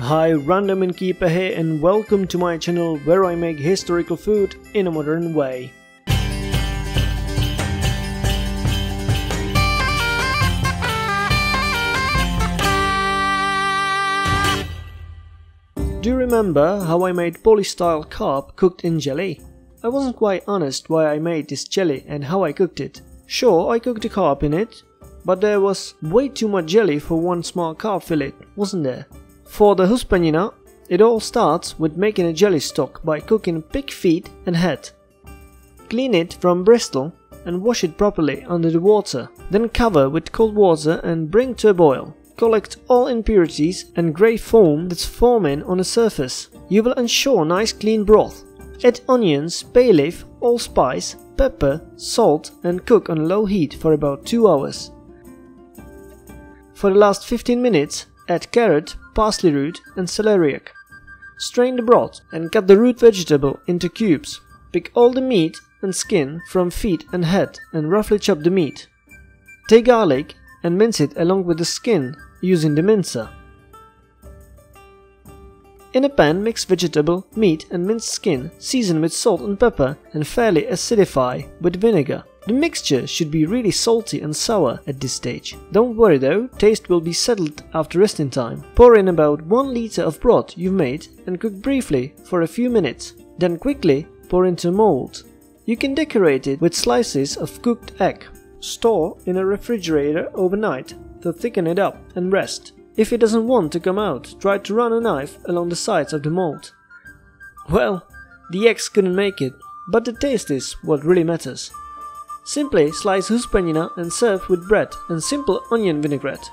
Hi, Random and Innkeeper here and welcome to my channel where I make historical food in a modern way. Do you remember how I made Polish-style carp cooked in jelly? I wasn't quite honest why I made this jelly and how I cooked it. Sure, I cooked the carp in it, but there was way too much jelly for one small carp fillet, wasn't there? For the huspenina, it all starts with making a jelly stock by cooking pig feet and head. Clean it from bristle and wash it properly under the water. Then cover with cold water and bring to a boil. Collect all impurities and grey foam that's forming on the surface. You will ensure nice clean broth. Add onions, bay leaf, allspice, pepper, salt and cook on low heat for about 2 hours. For the last 15 minutes, add carrot, parsley root and celeriac. Strain the broth and cut the root vegetable into cubes. Pick all the meat and skin from feet and head and roughly chop the meat. Take garlic and mince it along with the skin using the mincer. In a pan mix vegetable, meat and minced skin, season with salt and pepper and fairly acidify with vinegar. The mixture should be really salty and sour at this stage. Don't worry though, taste will be settled after resting time. Pour in about 1 liter of broth you've made and cook briefly for a few minutes. Then quickly pour into a mold. You can decorate it with slices of cooked egg. Store in a refrigerator overnight to thicken it up and rest. If it doesn't want to come out, try to run a knife along the sides of the mold. Well, the eggs couldn't make it, but the taste is what really matters. Simply slice huspenina and serve with bread and simple onion vinaigrette.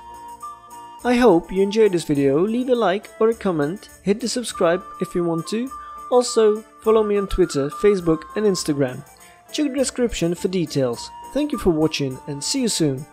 I hope you enjoyed this video, leave a like or a comment, hit the subscribe if you want to, also follow me on Twitter, Facebook and Instagram. Check the description for details. Thank you for watching and see you soon.